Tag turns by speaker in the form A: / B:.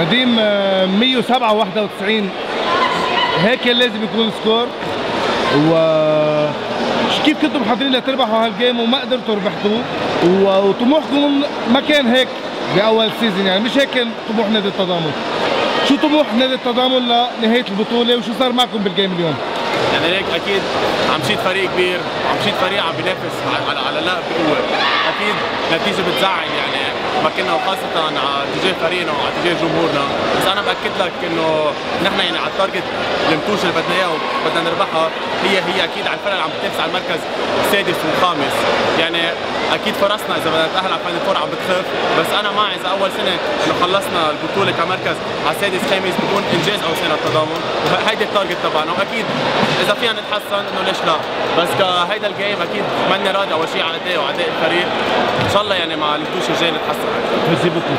A: نديم آه، 107 91 هيك لازم يكون ال score. و كيف كنتم محضرين لتربحوا هال game وما قدرتوا ربحتوه؟ وطموحكم ما كان هيك بأول season يعني مش هيك كان طموح نادي التضامن. شو طموح نادي التضامن لنهاية البطولة وشو صار معكم بال game اليوم؟
B: يعني هيك أكيد عمشيت فريق كبير عمشيت فريق عم بينافس على على, على لقب بقوه أكيد نتيجة بتزعل يعني. ما كنا وخاصة على اتجاه فريقنا وعلى اتجاه جمهورنا، بس أنا بأكد لك إنه نحن يعني على ال target المنتوج اللي بدنا إياه وبدنا نربحها. هي هي أكيد على الفرق اللي عم بتنافس على المركز السادس والخامس، يعني أكيد فرصنا إذا بدنا نتأهل على final four عم بتخف، بس أنا مع إذا أول سنة إنه خلصنا البطولة كمركز على السادس خامس بكون إنجاز أول سنة التضامن، وهيدي ال target تبعنا، وأكيد إذا فينا نتحسن إنه ليش لا، بس كهيدا ال game أكيد ماني راضي أول شيء على أداء وأداء الفريق، إن شاء الله يعني مع المنتوج الجاي نتحسن.
A: beaucoup.